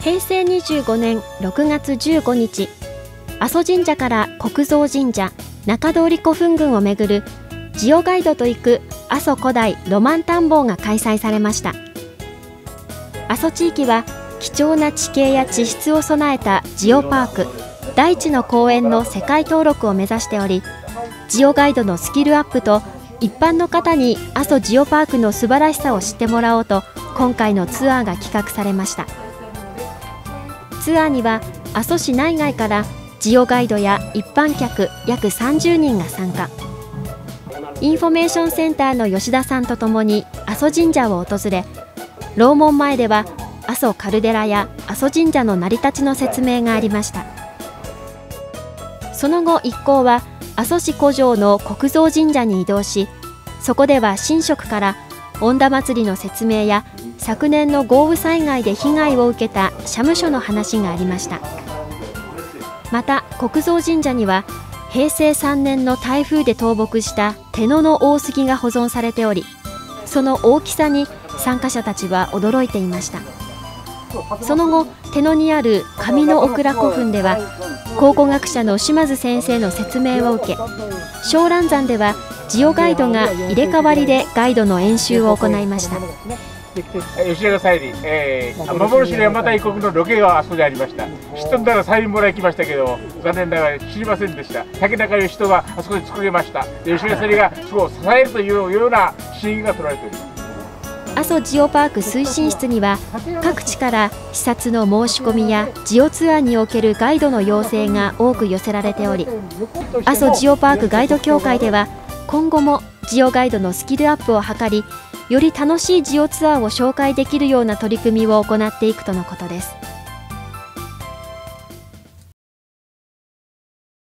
平成25年6月15日阿蘇神社から国蔵神社中通古墳群をめぐるジオガイドと行く阿蘇古代ロマン探訪が開催されました。阿蘇地域は貴重な地形や地質を備えたジオパーク大地の公園の世界登録を目指しておりジオガイドのスキルアップと一般の方に阿蘇ジオパークの素晴らしさを知ってもらおうと今回のツアーが企画されました。ツアーには阿蘇市内外からジオガイドや一般客約30人が参加。インフォメーションセンターの吉田さんとともに阿蘇神社を訪れ楼門前では阿蘇カルデラや阿蘇神社の成り立ちの説明がありました。その後一行は阿蘇市古城の国造神社に移動しそこでは神職から恩田祭りの説明や昨年の豪雨災害で被害を受けた社務所の話がありました。また国蔵神社には平成3年の台風で倒木した手野の大杉が保存されておりその大きさに参加者たちは驚いていました。その後手野にある上のオクラ古墳では考古学者の島津先生の説明を受け小蘭山ではジオガイドが入れ替わりでガイドの演習を行いました。吉永沙莉、えー、幻の山田異国のロケがあそこでありました。知っとんだらサインもらい来ましたけど残念ながら知りませんでした。竹中義人があそこで作りました。吉永沙莉がそこを支えるというようなシーンが撮られております。阿蘇ジオパーク推進室には各地から視察の申し込みやジオツアーにおけるガイドの要請が多く寄せられており阿蘇ジオパークガイド協会では今後もジオガイドのスキルアップを図りより楽しいジオツアーを紹介できるような取り組みを行っていくとのことです。